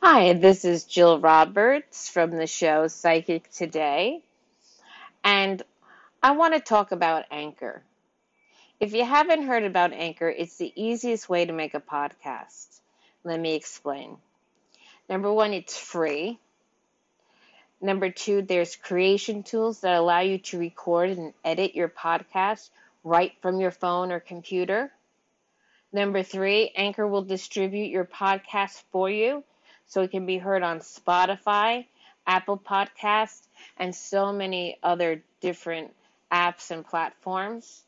Hi, this is Jill Roberts from the show Psychic Today, and I want to talk about Anchor. If you haven't heard about Anchor, it's the easiest way to make a podcast. Let me explain. Number one, it's free. Number two, there's creation tools that allow you to record and edit your podcast right from your phone or computer. Number three, Anchor will distribute your podcast for you so it can be heard on Spotify, Apple Podcast, and so many other different apps and platforms.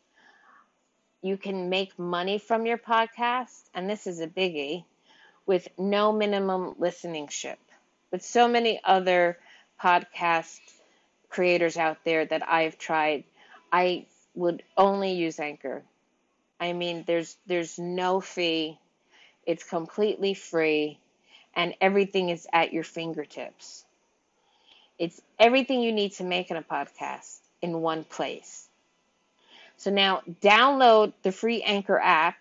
You can make money from your podcast, and this is a biggie, with no minimum listenership. With so many other podcast creators out there that I've tried, I would only use Anchor. I mean, there's there's no fee. It's completely free and everything is at your fingertips. It's everything you need to make in a podcast in one place. So now download the free Anchor app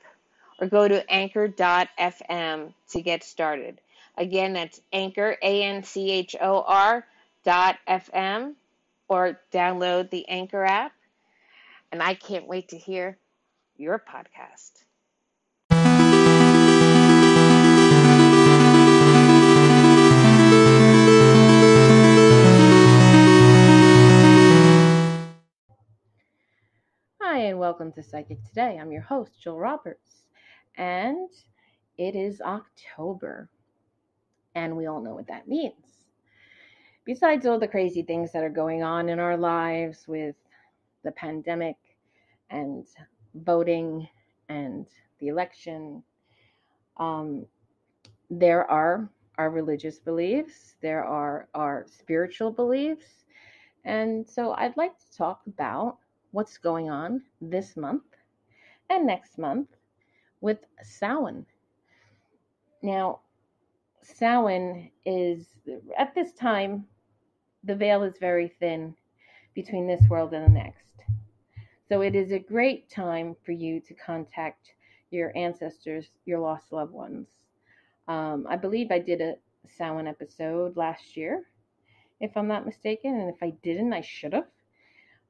or go to anchor.fm to get started. Again, that's anchor, A N C H O R dot FM, or download the Anchor app. And I can't wait to hear your podcast. And welcome to Psychic Today. I'm your host, Jill Roberts, and it is October, and we all know what that means. Besides all the crazy things that are going on in our lives with the pandemic and voting and the election, um, there are our religious beliefs, there are our spiritual beliefs, and so I'd like to talk about what's going on this month and next month with Samhain. Now, Samhain is, at this time, the veil is very thin between this world and the next. So it is a great time for you to contact your ancestors, your lost loved ones. Um, I believe I did a Samhain episode last year, if I'm not mistaken, and if I didn't, I should have.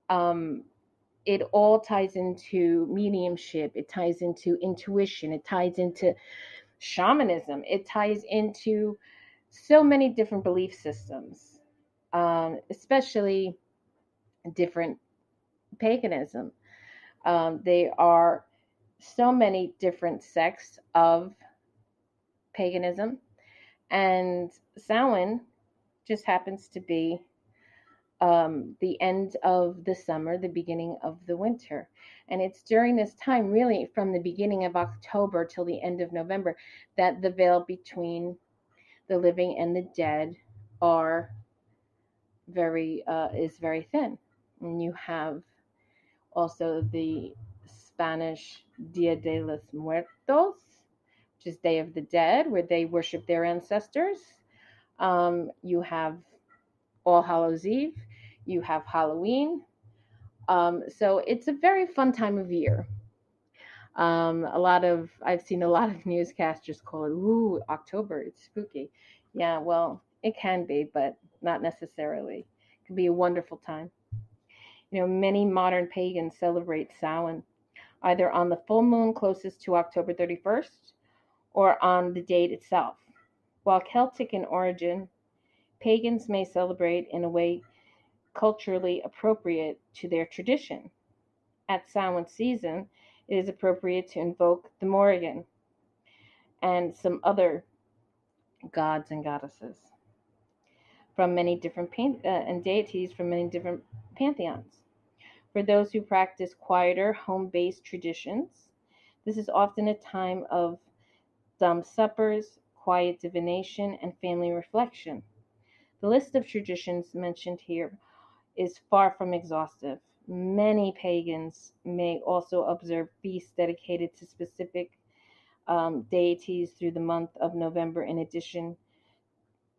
Um, it all ties into mediumship, it ties into intuition, it ties into shamanism, it ties into so many different belief systems, um, especially different paganism. Um, there are so many different sects of paganism, and Samhain just happens to be um, the end of the summer, the beginning of the winter. And it's during this time, really from the beginning of October till the end of November, that the veil between the living and the dead are very uh, is very thin. And you have also the Spanish Dia de los Muertos, which is Day of the Dead, where they worship their ancestors. Um, you have All Hallows Eve, you have Halloween. Um, so it's a very fun time of year. Um, a lot of I've seen a lot of newscasters call it "Ooh, October, it's spooky." Yeah, well, it can be, but not necessarily. It can be a wonderful time. You know, many modern pagans celebrate Samhain either on the full moon closest to October 31st or on the date itself. While Celtic in origin, pagans may celebrate in a way culturally appropriate to their tradition. At Samhain season, it is appropriate to invoke the Morrigan and some other gods and goddesses from many different pan- uh, and deities from many different pantheons. For those who practice quieter, home-based traditions, this is often a time of dumb suppers, quiet divination, and family reflection. The list of traditions mentioned here is far from exhaustive. Many pagans may also observe feasts dedicated to specific um, deities through the month of November, in addition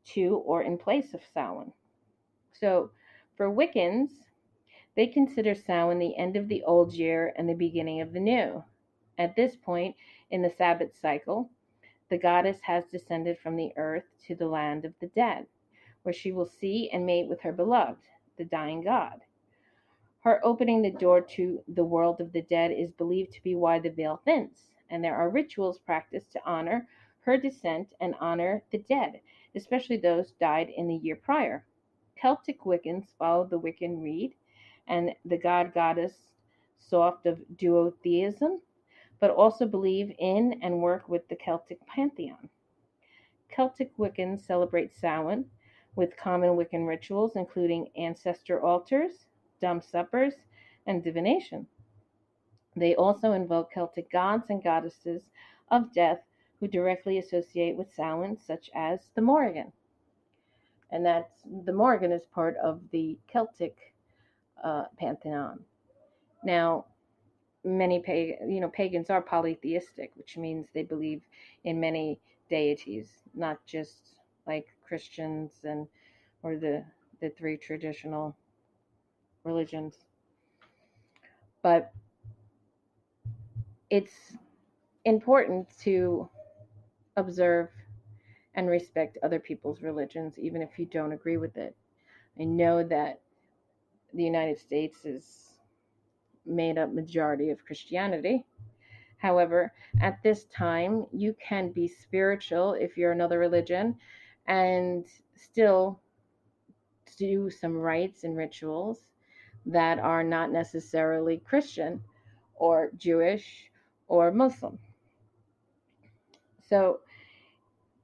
to or in place of Samhain. So, for Wiccans, they consider Samhain the end of the old year and the beginning of the new. At this point in the Sabbath cycle, the goddess has descended from the earth to the land of the dead, where she will see and mate with her beloved, the dying god. Her opening the door to the world of the dead is believed to be why the veil thins, and there are rituals practiced to honor her descent and honor the dead, especially those died in the year prior. Celtic Wiccans follow the Wiccan Rede and the god goddess soft of duotheism, but also believe in and work with the Celtic pantheon. Celtic Wiccans celebrate Samhain with common Wiccan rituals, including ancestor altars, dumb suppers, and divination. They also invoke Celtic gods and goddesses of death who directly associate with Samhain, such as the Morrigan. And that's the Morrigan is part of the Celtic uh, pantheon. Now, many pagan, you know, pagans are polytheistic, which means they believe in many deities, not just like Christians and or the the three traditional religions. But it's important to observe and respect other people's religions, even if you don't agree with it. I know that the United States is made up majority of Christianity. However, at this time, you can be spiritual if you're another religion and still do some rites and rituals that are not necessarily Christian or Jewish or Muslim. So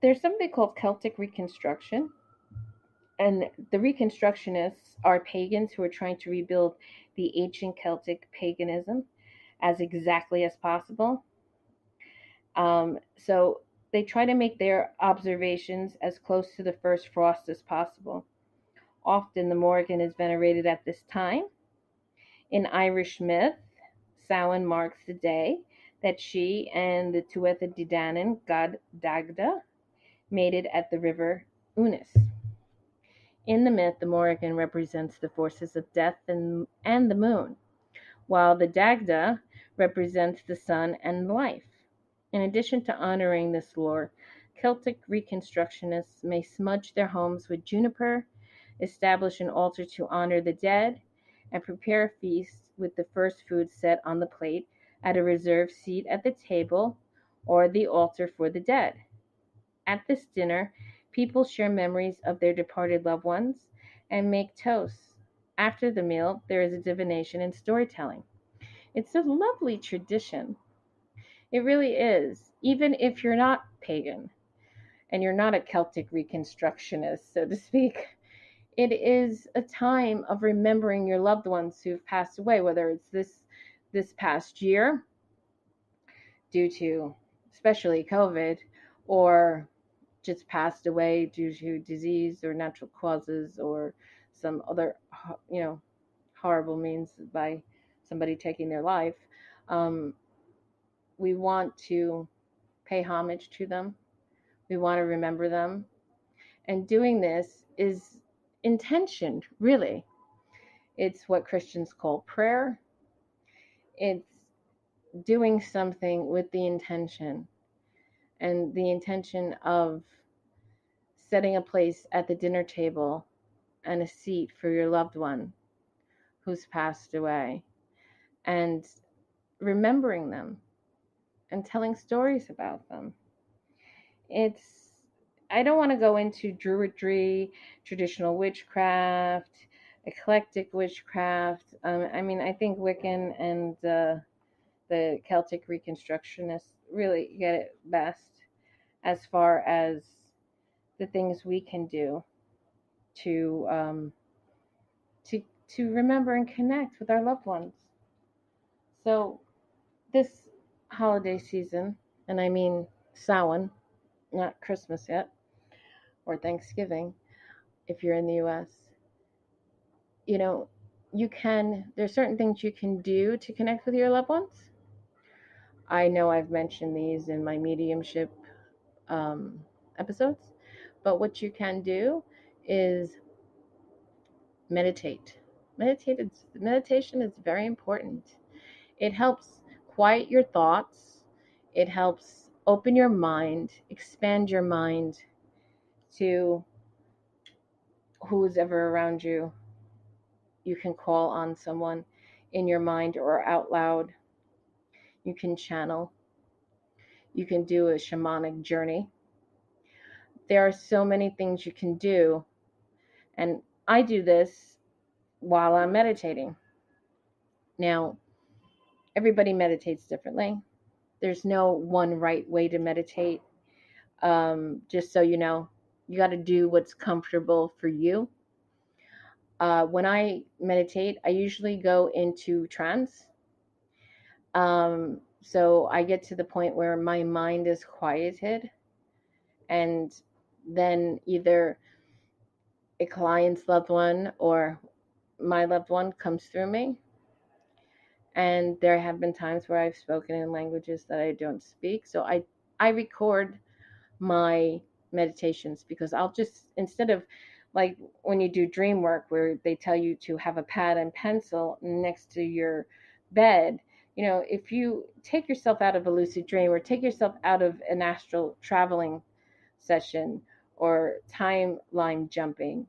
there's something called Celtic Reconstruction. And the Reconstructionists are pagans who are trying to rebuild the ancient Celtic paganism as exactly as possible. Um, so they try to make their observations as close to the first frost as possible. Often the Morrigan is venerated at this time. In Irish myth, Samhain marks the day that she and the Tuatha De Danann god Dagda mated at the river Unius. In the myth, the Morrigan represents the forces of death and, and the moon, while the Dagda represents the sun and life. In addition to honoring this lore, Celtic Reconstructionists may smudge their homes with juniper, establish an altar to honor the dead, and prepare a feast with the first food set on the plate at a reserved seat at the table or the altar for the dead. At this dinner, people share memories of their departed loved ones and make toasts. After the meal, there is a divination and storytelling. It's a lovely tradition. It really is, even if you're not pagan and you're not a Celtic Reconstructionist, so to speak it is a time of remembering your loved ones who've passed away, whether it's this this past year due to especially COVID or just passed away due to disease or natural causes or some other you know horrible means by somebody taking their life um, we want to pay homage to them we want to remember them and doing this is intentioned, really. It's what Christians call prayer. It's doing something with the intention and the intention of setting a place at the dinner table and a seat for your loved one who's passed away and remembering them and telling stories about them. It's I don't want to go into druidry, traditional witchcraft, eclectic witchcraft. Um, I mean, I think Wiccan and uh, the Celtic Reconstructionists really get it best as far as the things we can do to um, to to remember and connect with our loved ones. So this holiday season, and I mean Samhain, not Christmas yet or Thanksgiving if you're in the US. You know, you can, there's certain things you can do to connect with your loved ones. I know I've mentioned these in my mediumship um, episodes, but what you can do is meditate. Meditate is, meditation is very important. It helps quiet your thoughts. It helps open your mind, expand your mind to who's ever around you. You can call on someone in your mind or out loud. You can channel. You can do a shamanic journey. There are so many things you can do. And I do this while I'm meditating. Now, everybody meditates differently. There's no one right way to meditate. Um, just so you know, you got to do what's comfortable for you. Uh, when I meditate, I usually go into trance. Um, so I get to the point where my mind is quieted, and then either a client's loved one or my loved one comes through me. And there have been times where I've spoken in languages that I don't speak. So I, I record my meditations because I'll just, instead of like when you do dream work where they tell you to have a pad and pencil next to your bed, you know, if you take yourself out of a lucid dream or take yourself out of an astral traveling session or timeline jumping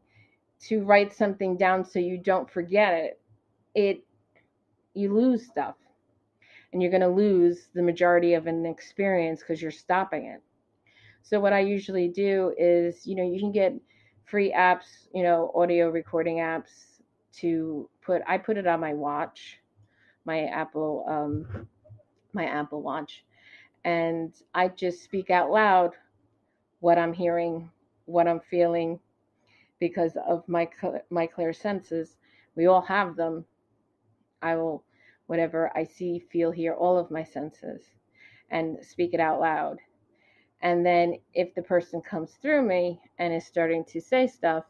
to write something down so you don't forget it, it you lose stuff. And you're going to lose the majority of an experience because you're stopping it. So what I usually do is, you know, you can get free apps, you know, audio recording apps to put I put it on my watch, my Apple um my Apple Watch, and I just speak out loud what I'm hearing, what I'm feeling, because of my my clear senses. We all have them. I will, whatever I see, feel, hear, all of my senses, and speak it out loud. And then if the person comes through me and is starting to say stuff,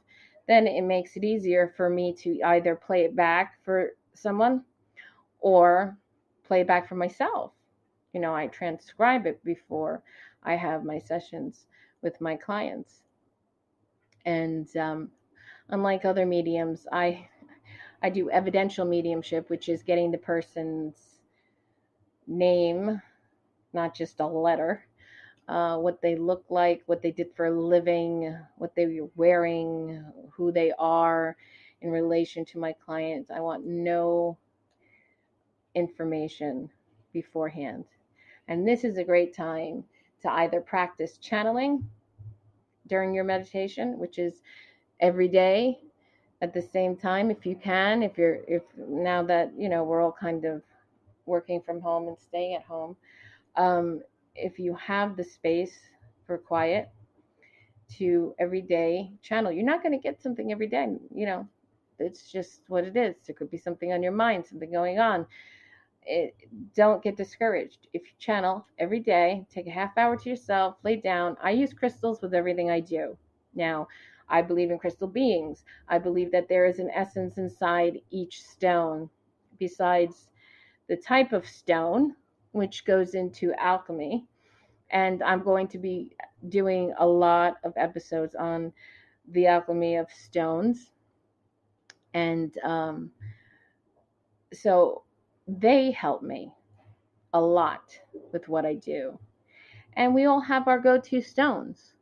then it makes it easier for me to either play it back for someone or play it back for myself. You know, I transcribe it before I have my sessions with my clients. And um, unlike other mediums, I I do evidential mediumship, which is getting the person's name, not just a letter, uh, what they look like, what they did for a living, what they were wearing, who they are in relation to my clients. I want no information beforehand. And this is a great time to either practice channeling during your meditation, which is every day at the same time if you can if you're if now that you know we're all kind of working from home and staying at home um, if you have the space for quiet to every day channel you're not going to get something every day you know it's just what it is. There could be something on your mind something going on. It, don't get discouraged. If you channel every day take a half hour to yourself lay down. I use crystals with everything i do. Now I believe in crystal beings. I believe that there is an essence inside each stone, besides the type of stone, which goes into alchemy. And I'm going to be doing a lot of episodes on the alchemy of stones. And um, so they help me a lot with what I do. And we all have our go to stones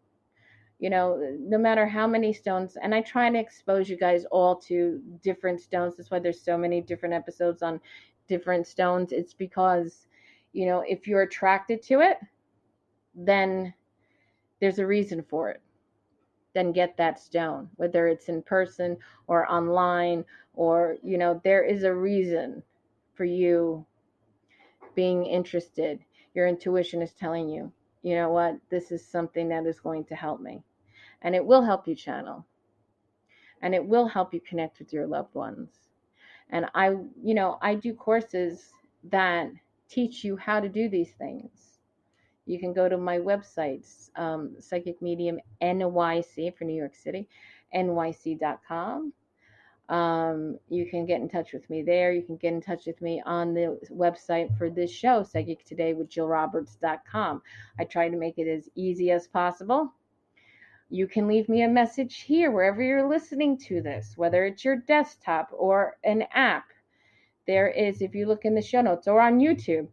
you know, no matter how many stones, and I try to expose you guys all to different stones. That's why there's so many different episodes on different stones. It's because, you know, if you're attracted to it, then there's a reason for it. Then get that stone, whether it's in person or online, or, you know, there is a reason for you being interested. Your intuition is telling you, you know what, this is something that is going to help me and it will help you channel. And it will help you connect with your loved ones. And i you know i do courses that teach you how to do these things. You can go to my websites um, psychic medium nyc for new york city nyc.com um, you can get in touch with me there. You can get in touch with me on the website for this show psychic today with jillroberts.com i try to make it as easy as possible you can leave me a message here wherever you're listening to this, whether it's your desktop or an app. There is, if you look in the show notes or on YouTube,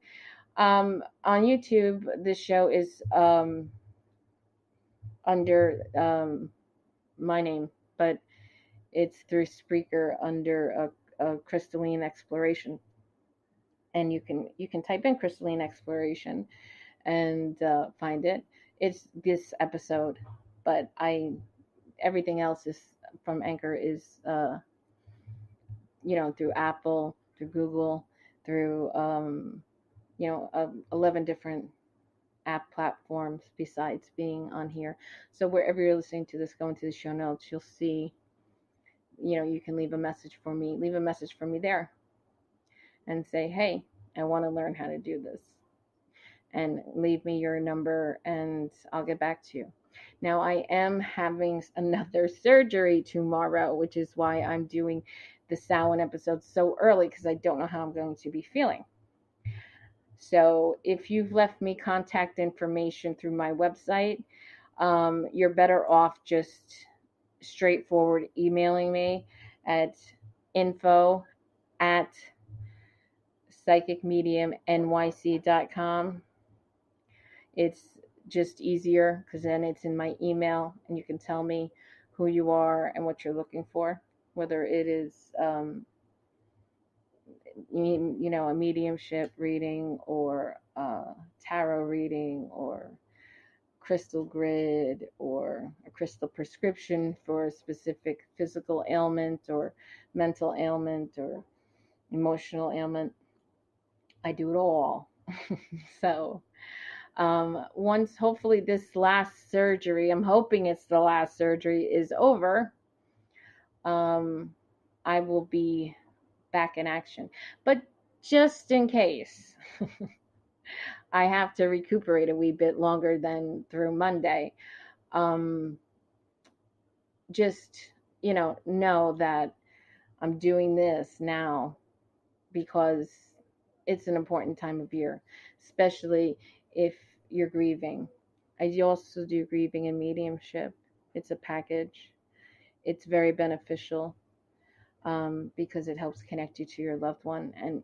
Um, on YouTube, this show is um, under um, my name, but it's through Spreaker under a, a crystalline exploration, and you can you can type in crystalline exploration and uh, find it. It's this episode, but I everything else is from Anchor is uh, you know through Apple, through Google, through um, you know uh, eleven different app platforms besides being on here. So wherever you're listening to this, go into the show notes. You'll see. You know, you can leave a message for me. Leave a message for me there, and say, "Hey, I want to learn how to do this." and leave me your number and I'll get back to you. Now, I am having another surgery tomorrow, which is why I'm doing the Samhain episode so early because I don't know how I'm going to be feeling. So, if you've left me contact information through my website, um, you're better off just straightforward emailing me at info at psychicmediumnyc.com it's just easier because then it's in my email and you can tell me who you are and what you're looking for, whether it is, um, you know, a mediumship reading or a tarot reading or crystal grid or a crystal prescription for a specific physical ailment or mental ailment or emotional ailment. I do it all. so, um, once hopefully this last surgery, I'm hoping it's the last surgery, is over, um, I will be back in action. But just in case I have to recuperate a wee bit longer than through Monday, um, just, you know, know that I'm doing this now because it's an important time of year, especially if you're grieving. I also do grieving and mediumship. It's a package. It's very beneficial um, because it helps connect you to your loved one. And,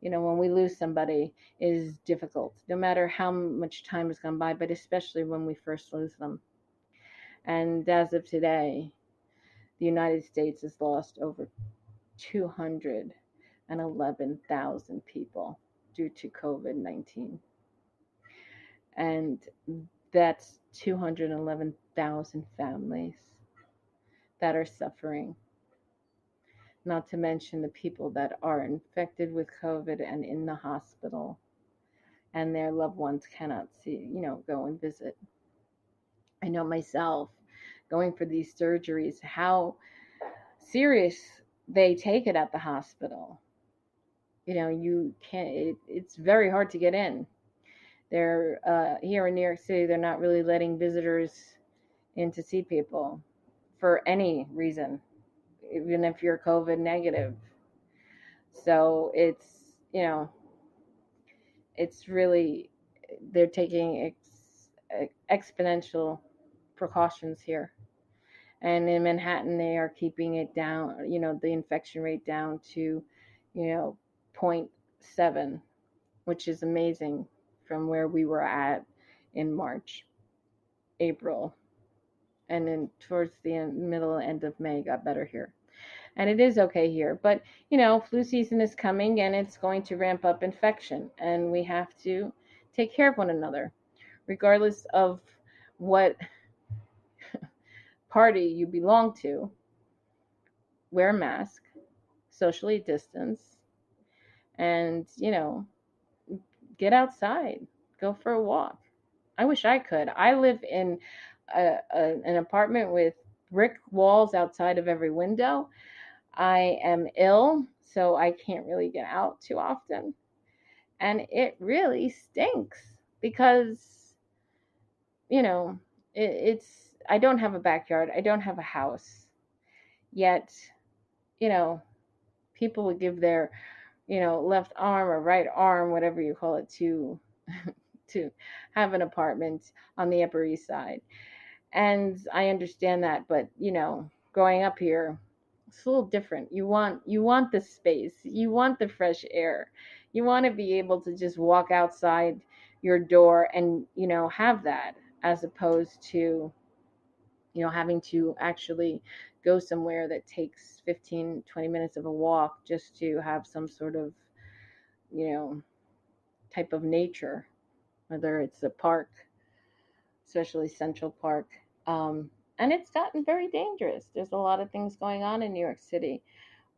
you know, when we lose somebody, is difficult, no matter how much time has gone by, but especially when we first lose them. And as of today, the United States has lost over 211,000 people due to COVID 19 and that's 211,000 families that are suffering. Not to mention the people that are infected with COVID and in the hospital, and their loved ones cannot see, you know, go and visit. I know myself going for these surgeries, how serious they take it at the hospital. You know, you can't, it, it's very hard to get in they're uh, here in New York City, they're not really letting visitors in to see people for any reason, even if you're COVID negative. So it's, you know, it's really, they're taking ex, exponential precautions here. And in Manhattan, they are keeping it down, you know, the infection rate down to, you know, 0.7, which is amazing from where we were at in March, April, and then towards the end, middle end of May got better here. And it is okay here, but you know, flu season is coming and it's going to ramp up infection, and we have to take care of one another, regardless of what party you belong to. Wear a mask, socially distance, and you know, get outside, go for a walk. I wish I could. I live in a, a, an apartment with brick walls outside of every window. I am ill, so I can't really get out too often. And it really stinks because, you know, it, it's, I don't have a backyard, I don't have a house. Yet, you know, people would give their you know, left arm or right arm, whatever you call it, to to have an apartment on the Upper East Side. And I understand that, but you know, growing up here, it's a little different. You want you want the space, you want the fresh air, you want to be able to just walk outside your door and, you know, have that as opposed to, you know, having to actually go somewhere that takes 15, 20 minutes of a walk just to have some sort of, you know, type of nature, whether it's a park, especially Central Park. Um, and it's gotten very dangerous. There's a lot of things going on in New York City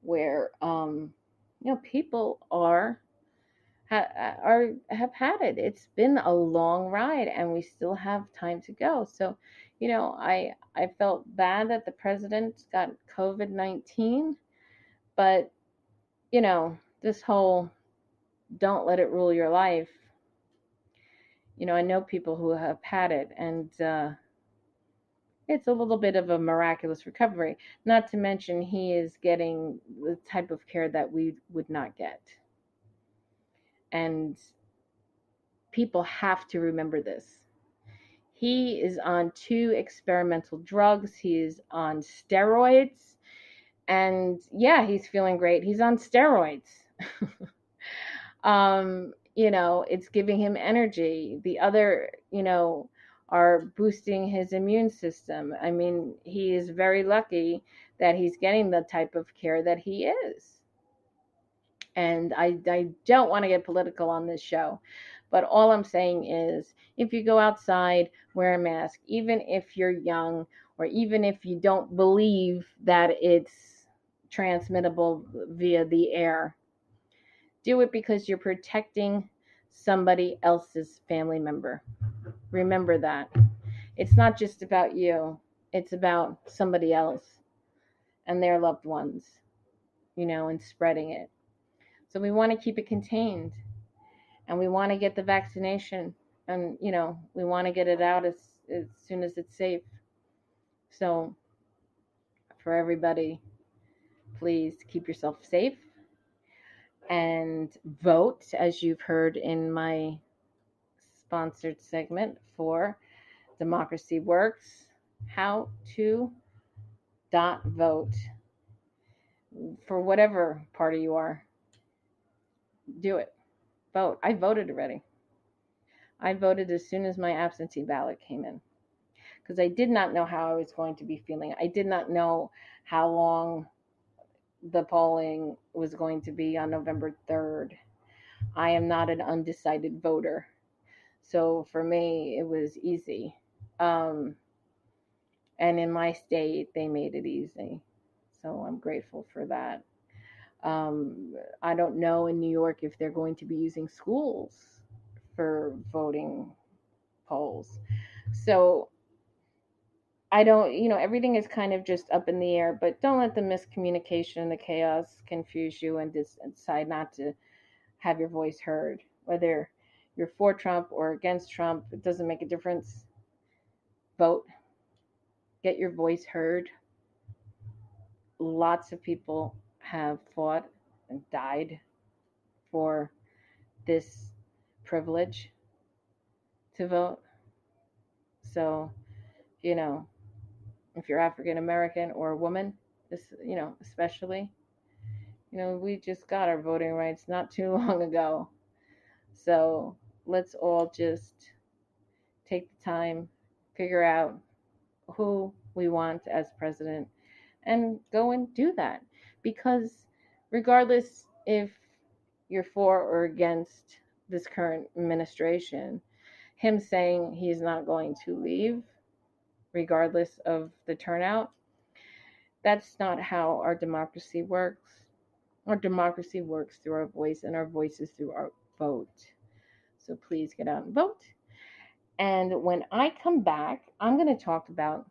where, um, you know, people are ha- are have had it. It's been a long ride, and we still have time to go. So, you know, I I felt bad that the president got COVID nineteen, but you know, this whole don't let it rule your life. You know, I know people who have had it, and uh, it's a little bit of a miraculous recovery. Not to mention, he is getting the type of care that we would not get. And people have to remember this. He is on two experimental drugs, he is on steroids. And yeah, he's feeling great. He's on steroids. um, you know, it's giving him energy. The other, you know, are boosting his immune system. I mean, he is very lucky that he's getting the type of care that he is. And I, I don't want to get political on this show, but all I'm saying is if you go outside, wear a mask, even if you're young or even if you don't believe that it's transmittable via the air. Do it because you're protecting somebody else's family member. Remember that. It's not just about you, it's about somebody else and their loved ones, you know, and spreading it. So we want to keep it contained and we want to get the vaccination and, you know, we want to get it out as, as soon as it's safe. So for everybody, please keep yourself safe and vote, as you've heard in my sponsored segment for Democracy Works. How to dot vote for whatever party you are. Do it. Vote. I voted already. I voted as soon as my absentee ballot came in because I did not know how I was going to be feeling. I did not know how long the polling was going to be on November 3rd. I am not an undecided voter. So for me, it was easy. Um, and in my state, they made it easy. So I'm grateful for that. Um, I don't know in New York if they're going to be using schools for voting polls. So I don't, you know, everything is kind of just up in the air, but don't let the miscommunication and the chaos confuse you and decide not to have your voice heard. Whether you're for Trump or against Trump, it doesn't make a difference. Vote, get your voice heard. Lots of people have fought and died for this privilege to vote. So, you know, if you're African American or a woman, this you know, especially, you know, we just got our voting rights not too long ago. So let's all just take the time, figure out who we want as president, and go and do that. Because regardless if you're for or against this current administration, him saying he's not going to leave regardless of the turnout. That's not how our democracy works. Our democracy works through our voice, and our voice is through our vote. So please get out and vote. And when I come back, I'm going to talk about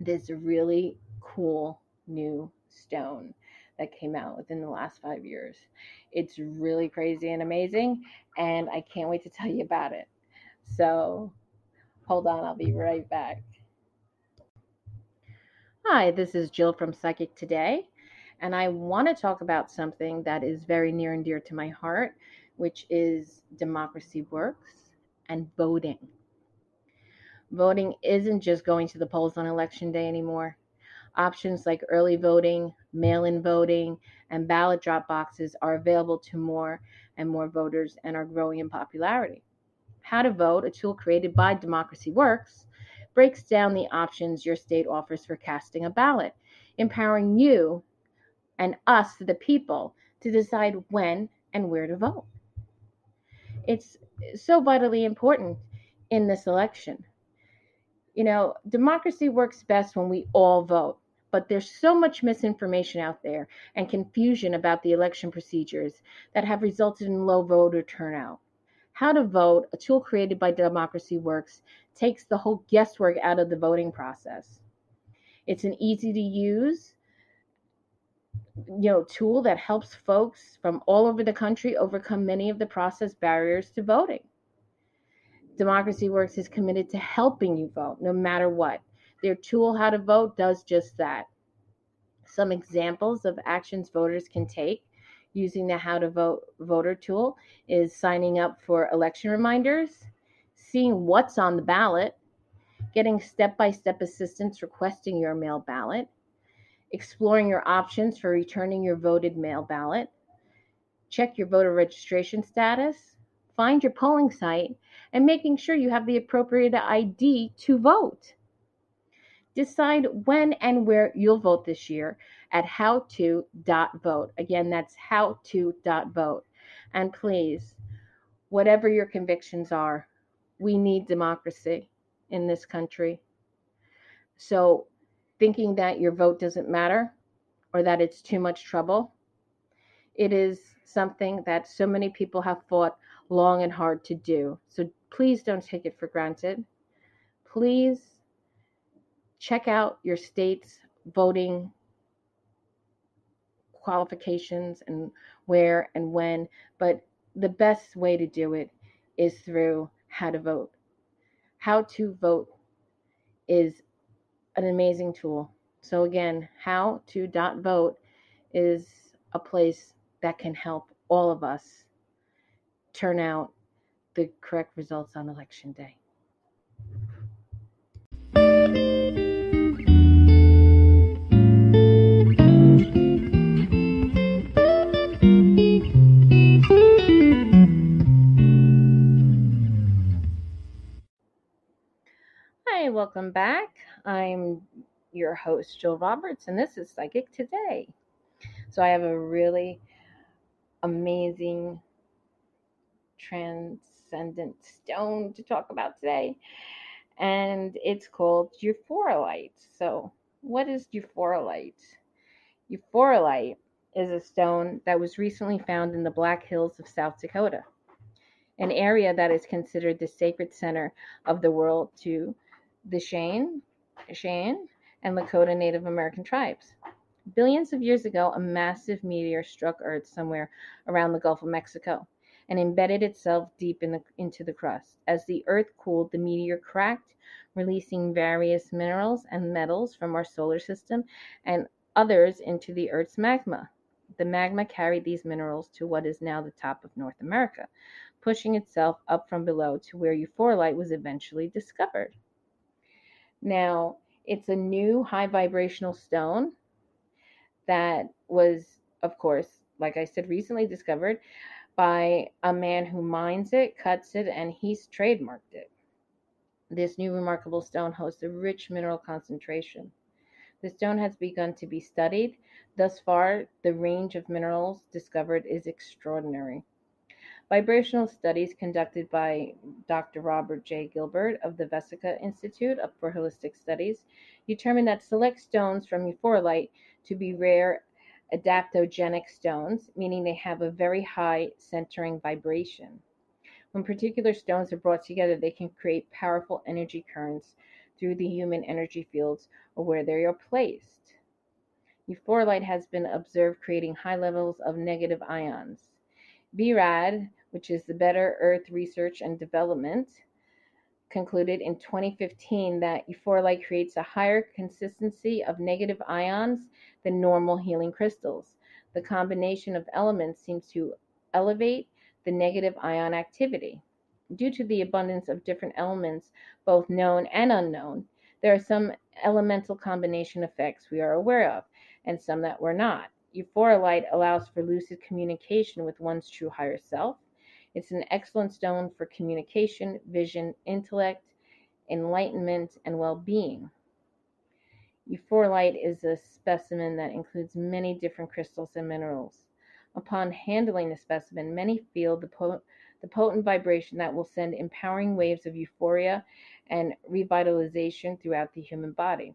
this really cool new stone that came out within the last five years. It's really crazy and amazing, and I can't wait to tell you about it. So hold on, I'll be right back. Hi, this is Jill from Psychic Today, and I want to talk about something that is very near and dear to my heart, which is democracy works and voting. Voting isn't just going to the polls on election day anymore. Options like early voting, mail in voting, and ballot drop boxes are available to more and more voters and are growing in popularity. How to Vote, a tool created by Democracy Works, breaks down the options your state offers for casting a ballot, empowering you and us, the people, to decide when and where to vote. It's so vitally important in this election. You know, democracy works best when we all vote, but there's so much misinformation out there and confusion about the election procedures that have resulted in low voter turnout. How to Vote, a tool created by Democracy Works, takes the whole guesswork out of the voting process. It's an easy to use you know tool that helps folks from all over the country overcome many of the process barriers to voting. Democracy Works is committed to helping you vote no matter what. Their tool how to vote does just that. Some examples of actions voters can take using the How to Vote voter tool is signing up for election reminders, seeing what's on the ballot, getting step by step assistance requesting your mail ballot, exploring your options for returning your voted mail ballot, check your voter registration status, find your polling site, and making sure you have the appropriate ID to vote. Decide when and where you'll vote this year at howto.vote. Again, that's howto.vote. And please, whatever your convictions are, we need democracy in this country. So, thinking that your vote doesn't matter or that it's too much trouble, it is something that so many people have fought long and hard to do. So, please don't take it for granted. Please check out your state's voting qualifications and where and when, but the best way to do it is through how to vote. How to vote is an amazing tool. So again, how to dot vote is a place that can help all of us turn out the correct results on election day. Welcome back. I'm your host, Jill Roberts, and this is Psychic Today. So, I have a really amazing, transcendent stone to talk about today, and it's called euphoralite. So, what is euphoralite? Euphoralite is a stone that was recently found in the Black Hills of South Dakota, an area that is considered the sacred center of the world to the Cheyenne, Cheyenne and Lakota Native American tribes. Billions of years ago, a massive meteor struck Earth somewhere around the Gulf of Mexico and embedded itself deep in the, into the crust. As the Earth cooled, the meteor cracked, releasing various minerals and metals from our solar system and others into the Earth's magma. The magma carried these minerals to what is now the top of North America, pushing itself up from below to where euphoralite was eventually discovered. Now, it's a new high vibrational stone that was, of course, like I said, recently discovered by a man who mines it, cuts it, and he's trademarked it. This new remarkable stone hosts a rich mineral concentration. The stone has begun to be studied. Thus far, the range of minerals discovered is extraordinary. Vibrational studies conducted by Dr. Robert J. Gilbert of the Vesica Institute for Holistic Studies determined that select stones from euphoralite to be rare adaptogenic stones, meaning they have a very high centering vibration. When particular stones are brought together, they can create powerful energy currents through the human energy fields or where they are placed. Euphoralite has been observed creating high levels of negative ions. VRAD which is the Better Earth Research and Development, concluded in 2015 that euphoralite creates a higher consistency of negative ions than normal healing crystals. The combination of elements seems to elevate the negative ion activity. Due to the abundance of different elements, both known and unknown, there are some elemental combination effects we are aware of, and some that we're not. Euphoralite allows for lucid communication with one's true higher self. It's an excellent stone for communication, vision, intellect, enlightenment, and well being. Euphoralite is a specimen that includes many different crystals and minerals. Upon handling the specimen, many feel the, po- the potent vibration that will send empowering waves of euphoria and revitalization throughout the human body.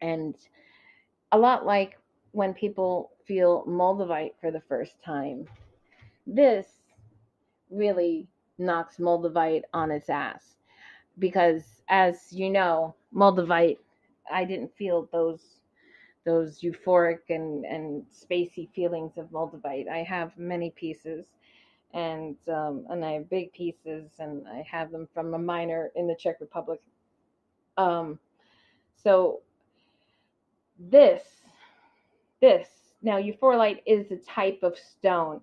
And a lot like when people feel Moldavite for the first time, this really knocks Moldavite on its ass. Because as you know, Moldavite, I didn't feel those those euphoric and, and spacey feelings of Moldavite. I have many pieces and um, and I have big pieces, and I have them from a miner in the Czech Republic. Um, so this, this now euphoralite is a type of stone.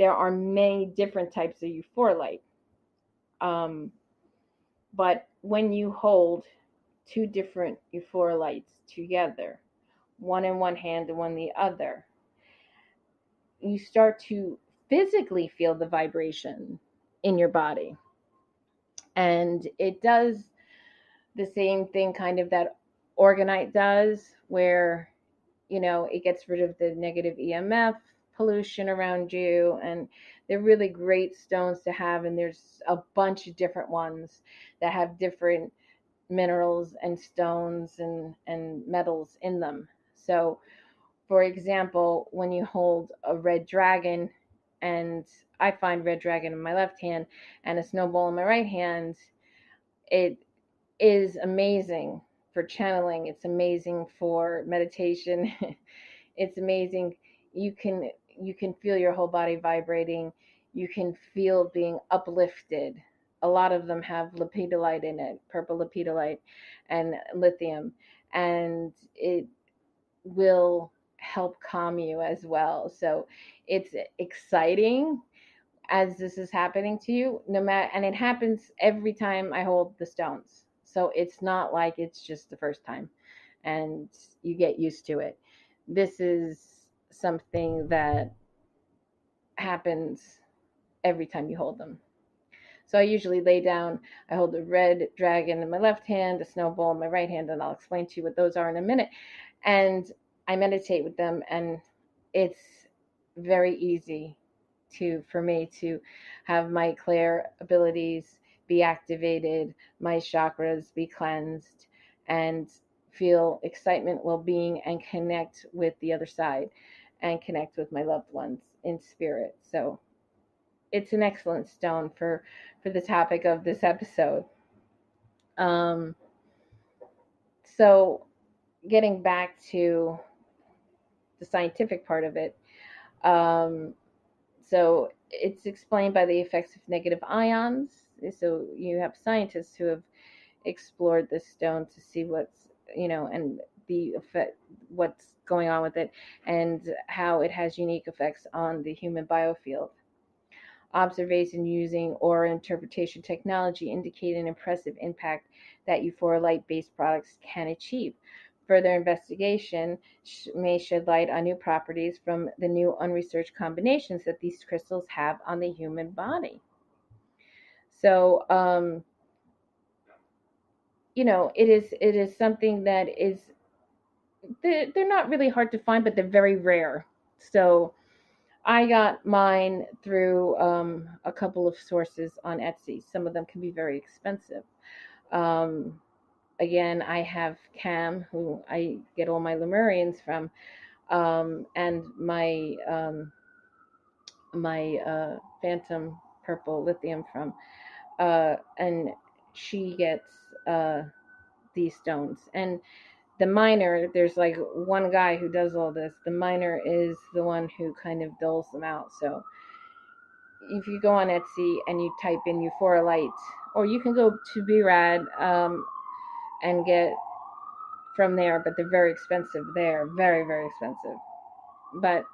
There are many different types of euphoralite, um, but when you hold two different euphoralites together, one in one hand and one in the other, you start to physically feel the vibration in your body. And it does the same thing kind of that orgonite does, where, you know, it gets rid of the negative EMF pollution around you. And they're really great stones to have. And there's a bunch of different ones that have different minerals and stones and, and metals in them. So, for example, when you hold a red dragon and I find red dragon in my left hand and a snowball in my right hand, it is amazing for channeling. It's amazing for meditation. it's amazing. You can you can feel your whole body vibrating. You can feel being uplifted. A lot of them have lepidolite in it, purple lepidolite and lithium, and it will help calm you as well. So it's exciting as this is happening to you no matter and it happens every time i hold the stones so it's not like it's just the first time and you get used to it this is something that happens every time you hold them. So i usually lay down i hold the red dragon in my left hand the snowball in my right hand and i'll explain to you what those are in a minute. And i meditate with them and it's very easy to for me to have my clair abilities be activated, my chakras be cleansed, and feel excitement, well being, and connect with the other side and connect with my loved ones in spirit. So it's an excellent stone for for the topic of this episode. Um, so getting back to the scientific part of it, um, so it's explained by the effects of negative ions. So you have scientists who have explored this stone to see what's you know and the effect what's going on with it and how it has unique effects on the human biofield. Observation using or interpretation technology indicate an impressive impact that euphoralite based products can achieve. Further investigation may shed light on new properties from the new unresearched combinations that these crystals have on the human body. So, um, you know, it is it is something that is they're, they're not really hard to find, but they're very rare. So, I got mine through um, a couple of sources on Etsy. Some of them can be very expensive. Um, again, I have Cam, who I get all my Lemurians from, um, and my um, my uh, Phantom Purple Lithium from, uh, and she gets uh, these stones. And the miner, there's like one guy who does all this. The miner is the one who kind of doles them out. So if you go on Etsy and you type in Euphoralite, or you can go to BRAD. Um, and get from there, but they're very expensive there. Very, very expensive. But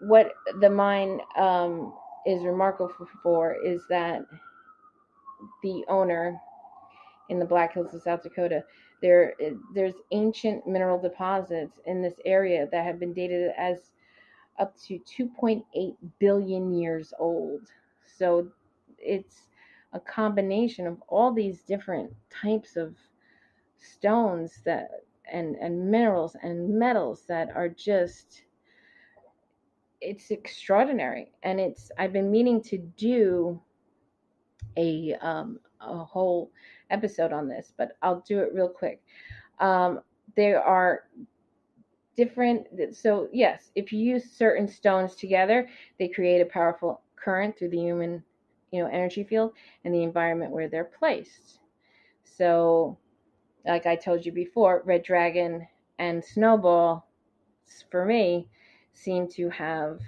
what the mine um, is remarkable for is that the owner in the Black Hills of South Dakota There, there's ancient mineral deposits in this area that have been dated as up to 2.8 billion years old. So it's a combination of all these different types of stones that and and minerals and metals that are just it's extraordinary and it's i've been meaning to do a um a whole episode on this but i'll do it real quick. Um there are different so yes if you use certain stones together they create a powerful current through the human you know energy field and the environment where they're placed. So like i told you before red dragon and snowball for me seem to have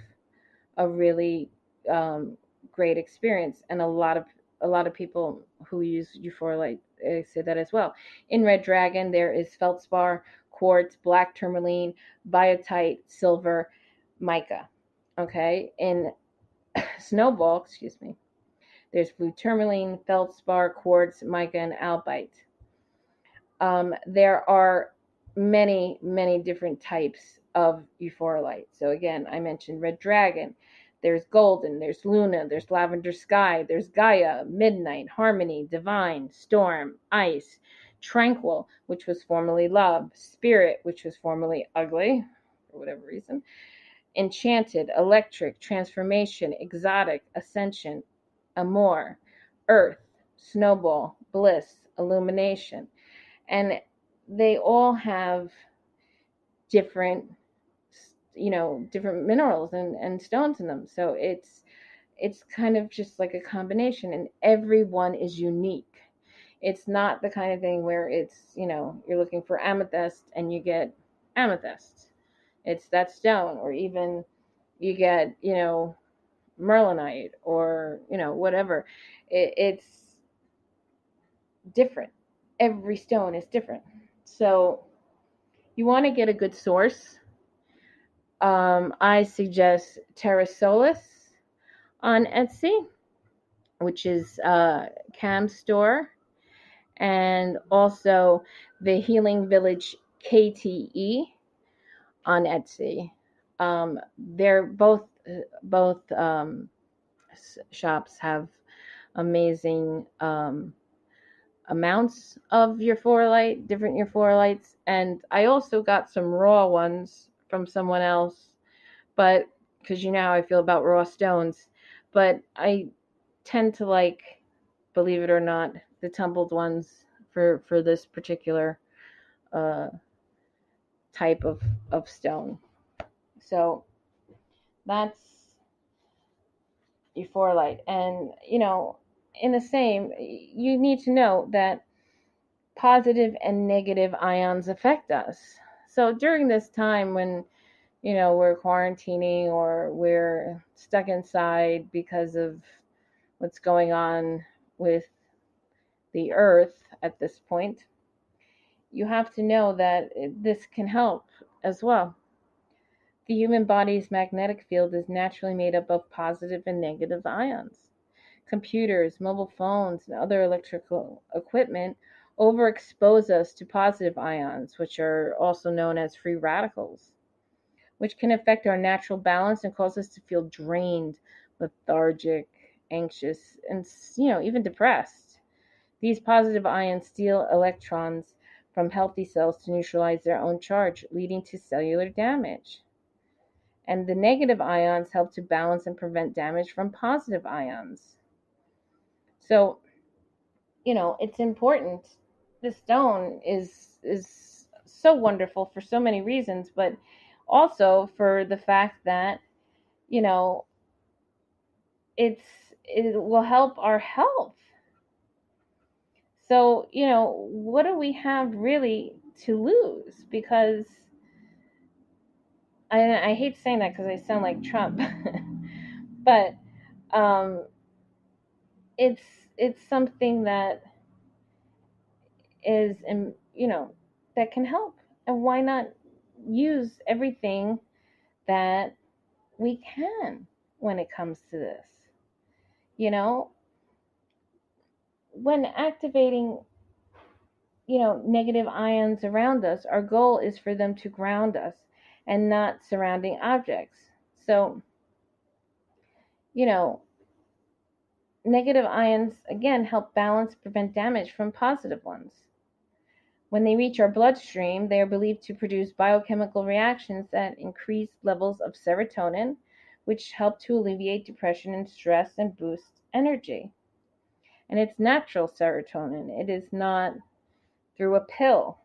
a really um, great experience and a lot of a lot of people who use euphorite uh, say that as well in red dragon there is feldspar quartz black tourmaline biotite silver mica okay in snowball excuse me there's blue tourmaline feldspar quartz mica and albite um, there are many many different types of euphorite. So again, I mentioned Red Dragon. There's Golden, there's Luna, there's Lavender Sky, there's Gaia, Midnight, Harmony, Divine, Storm, Ice, Tranquil, which was formerly Love, Spirit, which was formerly Ugly, for whatever reason, Enchanted, Electric, Transformation, Exotic, Ascension, Amor, Earth, Snowball, Bliss, Illumination. And they all have different you know different minerals and, and stones in them. So it's it's kind of just like a combination and every one is unique. It's not the kind of thing where it's you know you're looking for amethyst and you get amethyst. It's that stone or even you get you know merlinite or you know whatever. It, it's different. Every stone is different. So you want to get a good source um, I suggest Terra Solis on Etsy, which is uh, Cam Store, and also the Healing Village KTE on Etsy. Um, they're both both um, shops have amazing um, amounts of euphorite, different euphorites, and I also got some raw ones from someone else, but because you know how I feel about raw stones. But I tend to like, believe it or not, the tumbled ones for for this particular uh, type of of stone. So that's euphorite, and you know, in the same, you need to know that positive and negative ions affect us. So during this time when, you know, we're quarantining or we're stuck inside because of what's going on with the earth at this point, you have to know that this can help as well. The human body's magnetic field is naturally made up of positive and negative ions. Computers, mobile phones, and other electrical equipment overexpose us to positive ions, which are also known as free radicals, which can affect our natural balance and cause us to feel drained, lethargic, anxious, and you know, even depressed. These positive ions steal electrons from healthy cells to neutralize their own charge, leading to cellular damage. And the negative ions help to balance and prevent damage from positive ions. So, you know, it's important this stone is is so wonderful for so many reasons, but also for the fact that you know it's it will help our health. So, you know, what do we have really to lose? Because I, I hate saying that because I sound like Trump, but um, it's it's something that is, you know, that can help. And why not use everything that we can when it comes to this? You know, when activating you know, negative ions around us, our goal is for them to ground us and not surrounding objects. So, you know, negative ions again help balance, prevent damage from positive ones. When they reach our bloodstream, they are believed to produce biochemical reactions that increase levels of serotonin, which help to alleviate depression and stress and boost energy. And it's natural serotonin, it is not through a pill.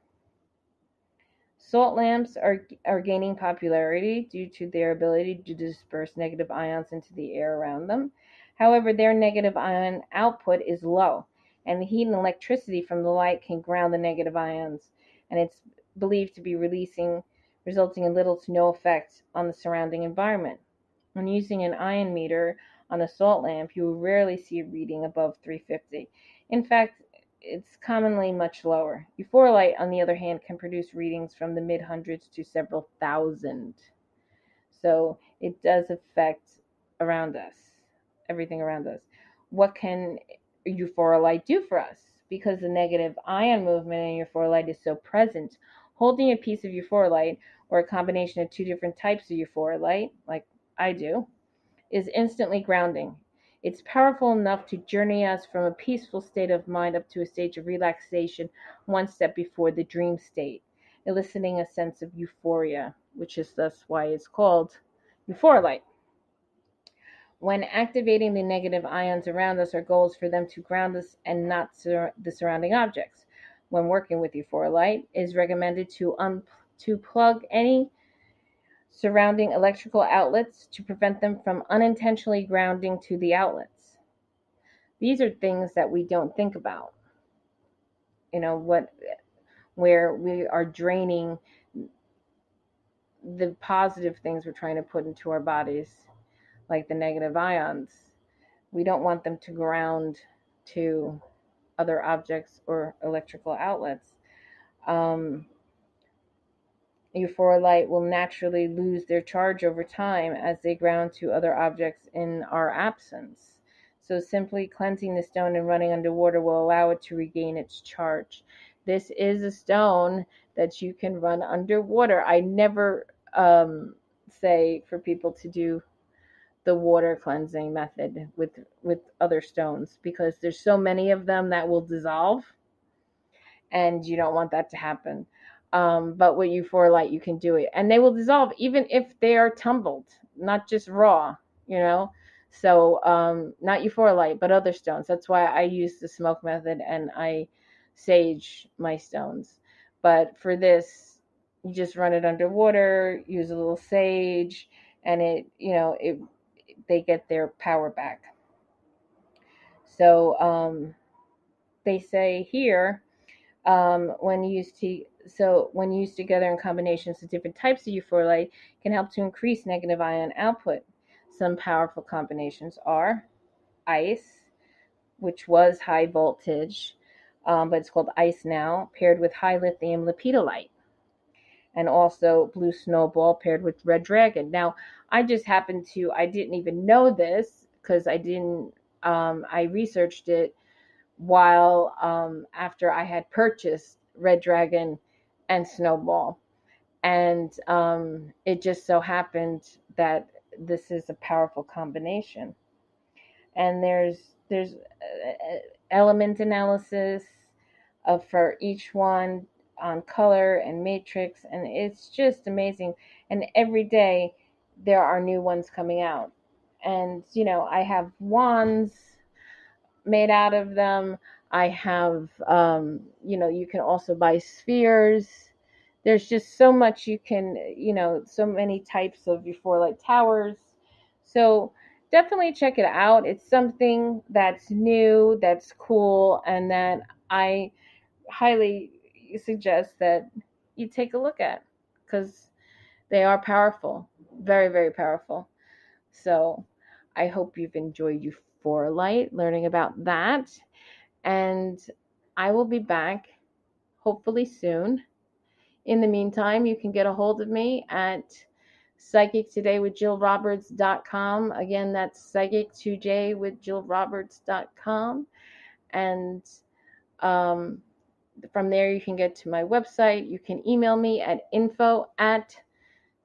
Salt lamps are, are gaining popularity due to their ability to disperse negative ions into the air around them. However, their negative ion output is low, and the heat and electricity from the light can ground the negative ions, and it's believed to be releasing, resulting in little to no effect on the surrounding environment. When using an ion meter on a salt lamp, you will rarely see a reading above 350. In fact, it's commonly much lower. Euphoralite, on the other hand, can produce readings from the mid hundreds to several thousand. So it does affect around us, everything around us. What can euphoralite do for us? Because the negative ion movement in euphoralite is so present, holding a piece of euphoralite or a combination of two different types of euphoralite, like I do, is instantly grounding. It's powerful enough to journey us from a peaceful state of mind up to a stage of relaxation, one step before the dream state, eliciting a sense of euphoria, which is thus why it's called euphoralite. When activating the negative ions around us, our goal is for them to ground us and not sur- the surrounding objects. When working with euphoralite, it is recommended to un- to plug any surrounding electrical outlets to prevent them from unintentionally grounding to the outlets. These are things that we don't think about. You know, what where we are draining the positive things we're trying to put into our bodies, like the negative ions. We don't want them to ground to other objects or electrical outlets. Um, euphoralite will naturally lose their charge over time as they ground to other objects in our absence. So, simply cleansing the stone and running underwater will allow it to regain its charge. This is a stone that you can run underwater. I never um, say for people to do the water cleansing method with with other stones because there's so many of them that will dissolve and you don't want that to happen um, but with euphoralite, you can do it, and they will dissolve even if they are tumbled, not just raw. You know, so um, not euphoralite, but other stones. That's why I use the smoke method and I sage my stones. But for this, you just run it underwater, use a little sage, and it, you know, it they get their power back. So um, they say here um, when used to so when used together in combinations of different types of euphoralite can help to increase negative ion output. Some powerful combinations are ice, which was high voltage, um, but it's called ice now, paired with high lithium lepidolite. And also blue snowball paired with red dragon. Now, I just happened to, I didn't even know this because I didn't, um, I researched it while um, after I had purchased Red Dragon and Snowball. And um, it just so happened that this is a powerful combination. And there's there's uh, uh, element analysis of for each one on color and matrix, and it's just amazing. And every day there are new ones coming out. And you know, I have wands made out of them. I have, um, you know, you can also buy spheres. There's just so much you can, you know, so many types of euphoralite towers. So definitely check it out. It's something that's new, that's cool, and that I highly suggest that you take a look at because they are powerful, very, very powerful. So I hope you've enjoyed euphoralite, learning about that. And I will be back hopefully soon. In the meantime, you can get a hold of me at Psychic Today with Jill Roberts.com. Again, that's Psychic Today with Jill Roberts.com. And um, from there, you can get to my website. You can email me at info at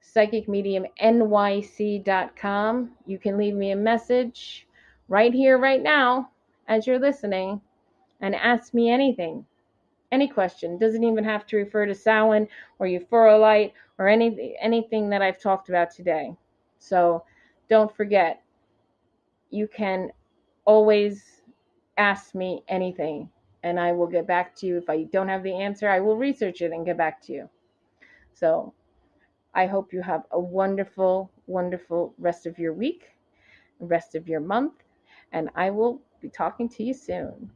psychicmediumnyc.com. You can leave me a message right here, right now, as you're listening, and ask me anything. Any question. Doesn't even have to refer to Samhain or Euphoralite or any, anything that I've talked about today. So don't forget, you can always ask me anything and I will get back to you. If I don't have the answer, I will research it and get back to you. So I hope you have a wonderful, wonderful rest of your week, rest of your month, and I will be talking to you soon.